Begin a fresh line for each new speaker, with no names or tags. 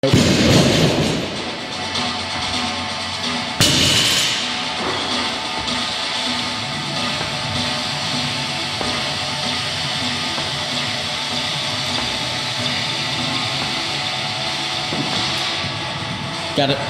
Got it.